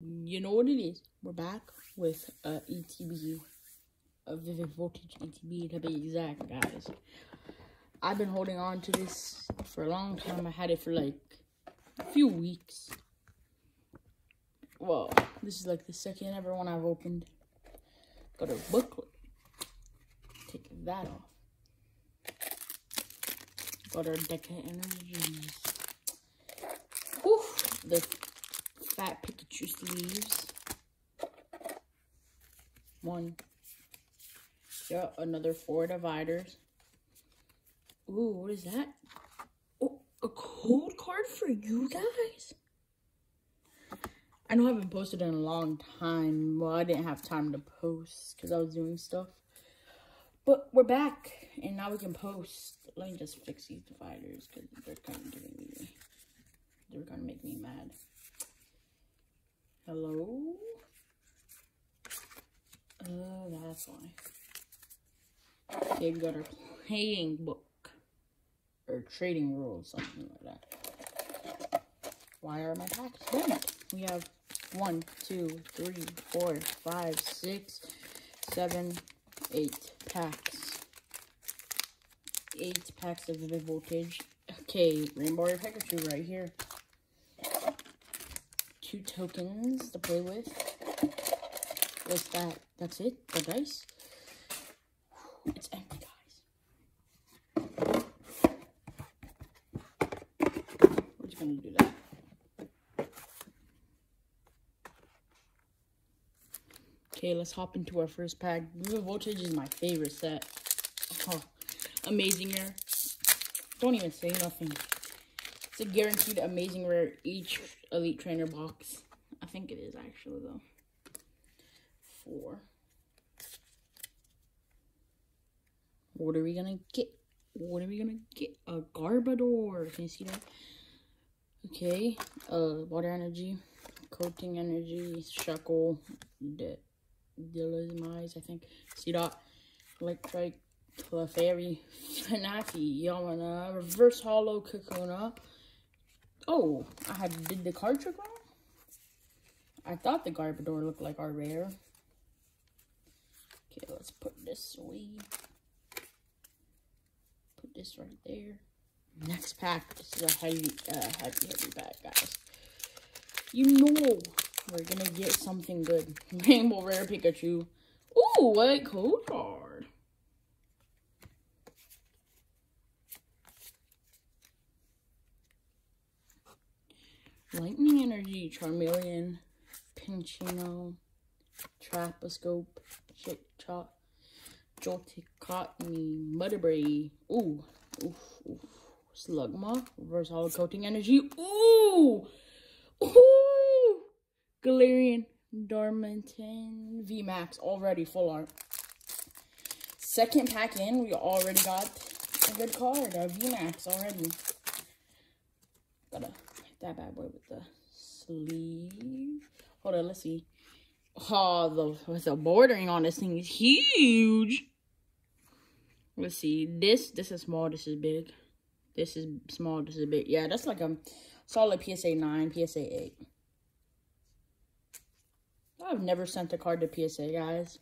You know what it is? We're back with uh, ETB, a Vivid Voltage ETB to be exact, guys. I've been holding on to this for a long time. I had it for like a few weeks. Well, this is like the second ever one I've opened. Got a booklet. Take that off. Got our Deca Energies. Whew, the Pikachu sleeves. One. Yeah, another four dividers. Ooh, what is that? Oh, a code card for you guys? I know I haven't posted in a long time. Well, I didn't have time to post because I was doing stuff. But we're back, and now we can post. Let me just fix these dividers because they're kind of giving me, they're gonna make me mad. Hello? Oh, that's why. We got our playing book. Or trading rules, something like that. Why are my packs bent? We have one, two, three, four, five, six, seven, eight packs. Eight packs of Vivid Voltage. Okay, Rainbow Pikachu right here. Two tokens to play with. What's that? That's it? The dice? It's empty, guys. We're just gonna do that. Okay, let's hop into our first pack. Vivid Voltage is my favorite set. Oh, amazing rare. Don't even say nothing. It's a guaranteed amazing rare each Elite Trainer box. I think it is actually though. Four. What are we gonna get? What are we gonna get? A Garbodor. Can you see that? Okay. Uh, Water Energy, Coating Energy, Shuckle, De Delimize, I think. See that? Electric, Clefairy, Fanafi, Yamana, Reverse Hollow, Kakuna. Oh, I had did the card trick wrong? I thought the Garbodor looked like our rare. Okay, let's put this away. Put this right there. Next pack. This is a heavy, uh, heavy, heavy pack, guys. You know we're gonna get something good. Rainbow Rare Pikachu. Ooh, what code Charmeleon, Pinchino, Traposcope, Shit Chop, Jolticotney, Mudbray. Ooh, oof, oof. Slugma, Reverse Hollow Coating Energy. Ooh! Ooh! Galarian, Darmanitan, VMAX, already full art. Second pack in, we already got a good card, a VMAX already. Gotta hit that bad boy with the sleeve. Hold on, let's see. Oh, the, the bordering on this thing is huge. Let's see. This, this is small, this is big. This is small, this is big. Yeah, that's like a solid PSA 9, PSA 8. I've never sent a card to PSA, guys.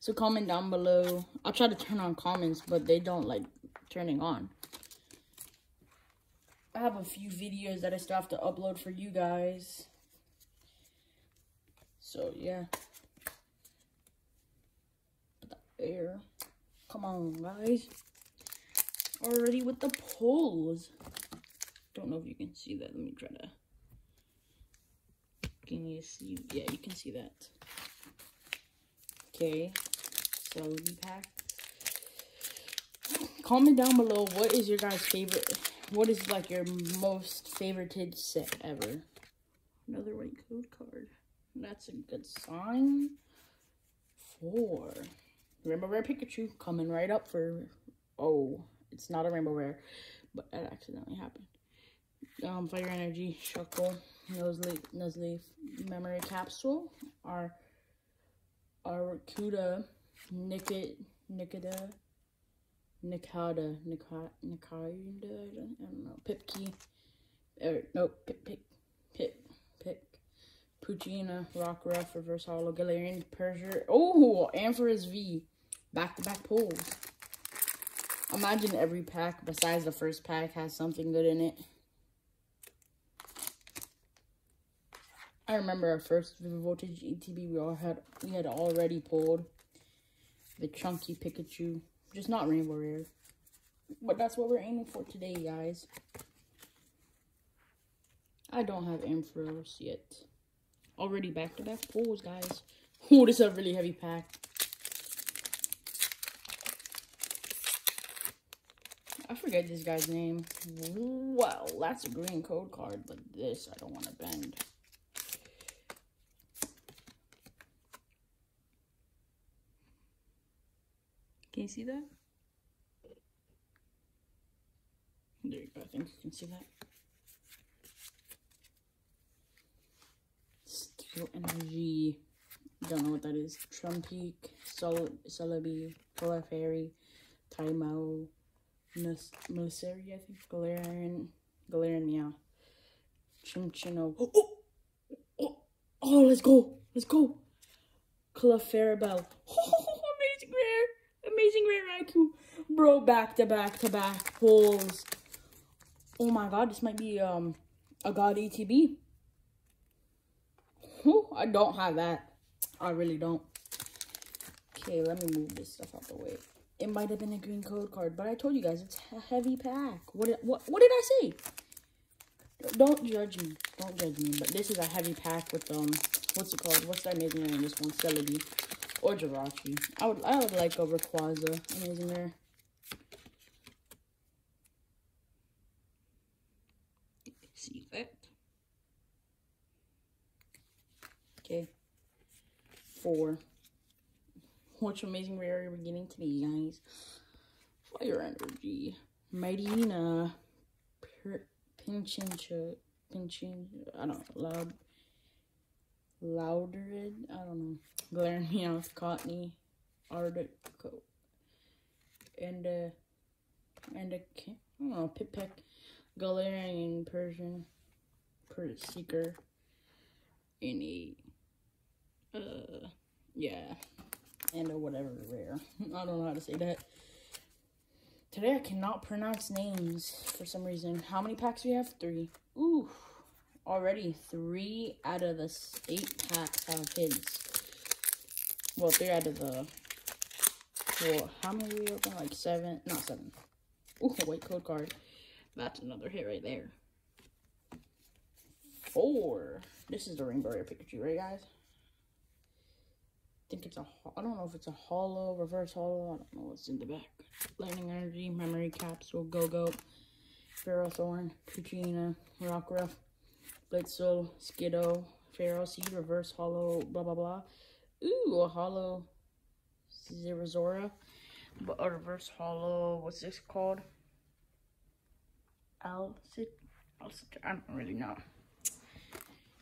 So comment down below. I'll try to turn on comments, but they don't like turning on. I have a few videos that I still have to upload for you guys. So, yeah. Put that there. Come on, guys. Already with the pulls. Don't know if you can see that. Let me try to can you see? Yeah, you can see that. Okay, slowly pack. Comment down below what is your guys' favorite, what is like your most favorited set ever. Another white code card. That's a good sign. Four. Rainbow Rare Pikachu coming right up for, oh, it's not a Rainbow Rare, but that accidentally happened. Um, Fire Energy, Shuckle, Nuzleaf, Nuzleaf Memory Capsule, our our Arcuda, Nickit, Nikida, Nikada, Nikada, Nikada, I don't know, Pipkey, er, no, Pip, Pip, Pip, Pip, Poochyena, Rockruff, Reverse Hollow, Galarian, Persian. Oh, Ampharos V. Back-to-back pulls. Imagine every pack besides the first pack has something good in it. I remember our first Voltage ETB we all had we had already pulled the chunky Pikachu. Just not Rainbow Rare. But that's what we're aiming for today, guys. I don't have Ampharos yet. Already back-to-back -back pulls, guys. Oh, this is a really heavy pack. I forget this guy's name. Well, that's a green code card, but this I don't want to bend. Can you see that? There you go. I think you can see that. Steel Energy. Don't know what that is. Trumbeak, Sol Celebi, Clefairy, Taimao, Military, I think. Galarian. Galarian, yeah. Chinchino. Oh, oh, oh, oh, let's go. Let's go. Clefairy Oh, amazing rare. Bro, back to back to back pulls. Oh my god, this might be um a god ETB. Whew, I don't have that. I really don't. Okay, let me move this stuff out the way. It might have been a green code card, but I told you guys it's a heavy pack. What did, what, what did I say? Don't judge me. Don't judge me. But this is a heavy pack with, um, what's it called? What's that name? This one? Celebi. Or Jirachi. I would, I would like a Rayquaza. Amazing rare. See that? Okay. Four. Which amazing rare are we getting today, guys? Fire Energy. Mightyena. Pinchincha. Pinchin. I don't know. Loud. Louderid. I don't know. Cottonee. Arctic. And uh and a I don't know, Pippic, Galarian Persian, per Seeker, any uh yeah and a whatever rare. I don't know how to say that. Today I cannot pronounce names for some reason. How many packs do we have? Three. Ooh, already three out of the eight packs have hits. Well, three out of the four. How many we open? Like seven? Not seven. Ooh, white code card. That's another hit right there. Four. This is the Rainbow Rare Pikachu, right, guys? I think it's a, I don't know if it's a hollow, reverse hollow, I don't know what's in the back. Lightning Energy, Memory Capsule, Go-Go, Ferrothorn, Poochyena, Rockruff, Blitzle, Skiddo, Ferroseed, Reverse Hollow, blah, blah, blah. Ooh, a hollow Zora, But a reverse hollow, what's this called? Alcid, I don't really know.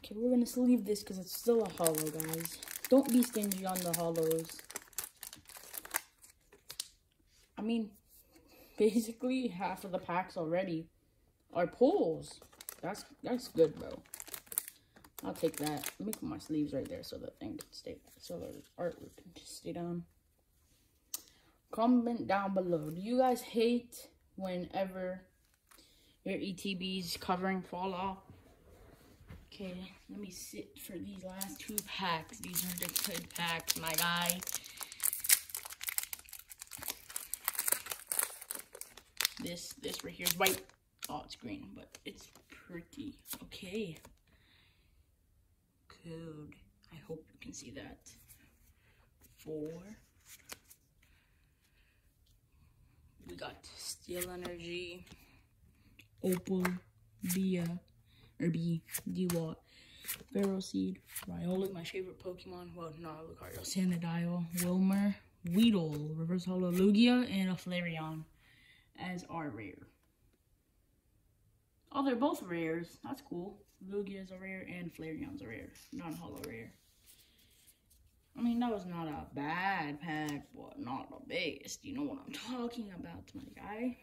Okay, we're gonna leave this because it's still a hollow, guys. Don't be stingy on the hollows. I mean, basically half of the packs already are pulls. That's that's good, bro. I'll take that. Let me put my sleeves right there so the thing can stay, so the artwork can just stay down. Comment down below. Do you guys hate whenever your ETBs covering fall off? Okay, let me sit for these last two packs. These are the good packs, my guy. This, this right here is white. Oh, it's green, but it's pretty. Okay. Code. I hope you can see that. Four. We got Steel Energy, Opal, Bia, or B, D-Watt, Ferroseed, Rhyholic, my favorite Pokemon, well, not Lucario, Sandile, Wilmer, Weedle, Reverse Hollow Lugia, and a Flareon as our rare. Oh, they're both rares. That's cool. Lugia is a rare and Flareon's a rare. Not a hollow rare. I mean, that was not a bad pack, but not the best. You know what I'm talking about, my guy.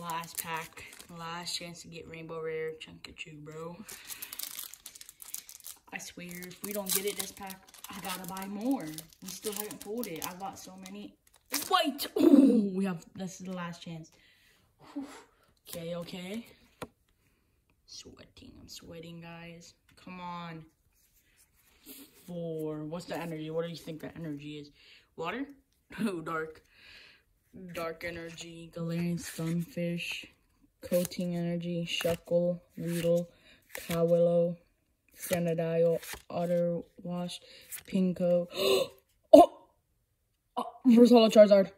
Last pack. Last chance to get Rainbow Rare Chunkachu, bro. I swear, if we don't get it this pack, I gotta buy more. We still haven't pulled it. I bought so many. Wait! Oh, we have, this is the last chance. Whew. Okay, okay. Sweating, I'm sweating, guys. Come on. Four. What's the energy? What do you think the energy is? Water? Oh, dark. Dark energy, Galarian Stunfisk, Coating Energy, Shuckle, Weedle, Tawillow, Sanadial, Otter Wash, Pinko. oh! Ah, oh! Reverse Hollow Charizard.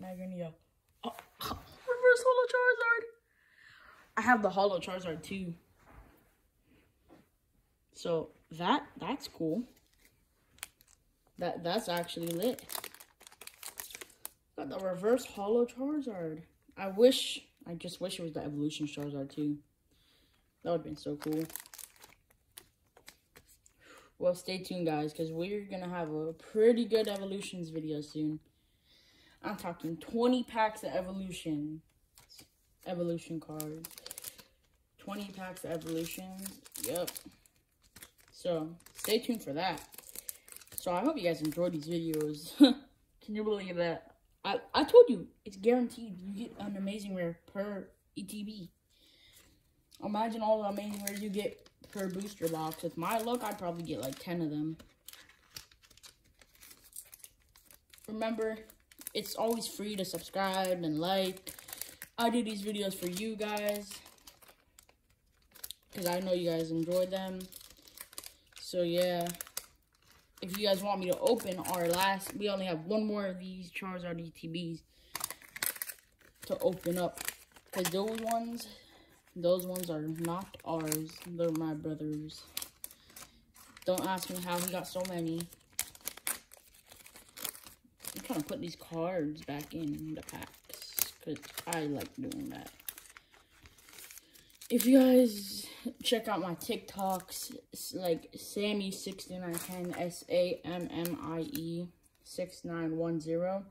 Holo Magrania. Magrania. Oh, reverse Holo Charizard. I have the Holo Charizard too. So that that's cool. That that's actually lit. Got the reverse holo Charizard. I wish I just wish it was the evolution Charizard too. That would have been so cool. Well, stay tuned, guys, because we're going to have a pretty good Evolutions video soon. I'm talking 20 packs of Evolution. Evolution cards. 20 packs of Evolutions. Yep. So, stay tuned for that. So, I hope you guys enjoyed these videos. Can you believe that? I, I told you, it's guaranteed you get an amazing rare per ETB. Imagine all the amazing rares you get per booster box. With my luck, I'd probably get like 10 of them. Remember, it's always free to subscribe and like. I do these videos for you guys. Because I know you guys enjoy them. So, yeah. If you guys want me to open our last, we only have one more of these Charizard ETBs to open up. Because those ones those ones are not ours. They're my brother's. Don't ask me how he got so many. Trying to put these cards back in the packs. Because I like doing that. If you guys check out my TikToks, like Sammie6910, S-A-M-M-I-E 6910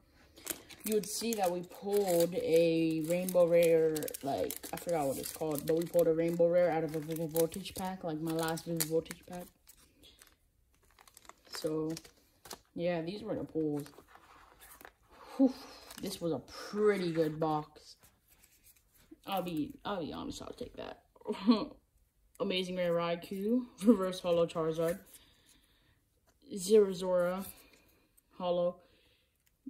you would see that we pulled a rainbow rare, like, I forgot what it's called, but we pulled a rainbow rare out of a Vivid Voltage pack, like my last Vivid Voltage pack. So, yeah, these were the pulls. Whew, this was a pretty good box. I'll be, I'll be honest, I'll take that. Amazing Rare Raikou, Reverse Hollow Charizard, Zeraora, Holo,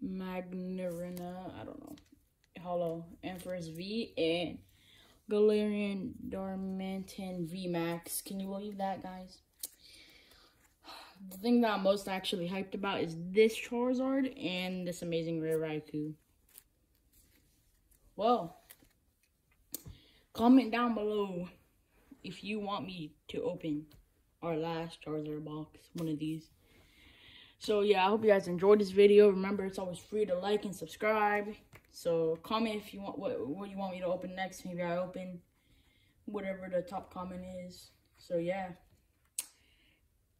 Magnarina, I don't know, Holo Ampharos V, and Galarian Darmanitan V Max. Can you believe that, guys? The thing that I'm most actually hyped about is this Charizard and this amazing rare Raikou. Well, comment down below if you want me to open our last Charizard box, one of these. So yeah, I hope you guys enjoyed this video. Remember, it's always free to like and subscribe. So comment if you want what what you want me to open next. Maybe I open whatever the top comment is. So yeah,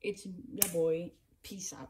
it's your boy. Peace out.